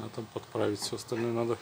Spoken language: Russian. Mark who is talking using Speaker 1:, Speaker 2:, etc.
Speaker 1: А там подправить все остальное надо.